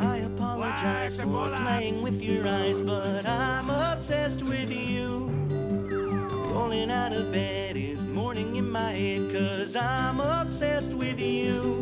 I apologize for playing with your eyes, but I'm obsessed with you. Rolling out of bed is morning in my head, cause I'm obsessed with you.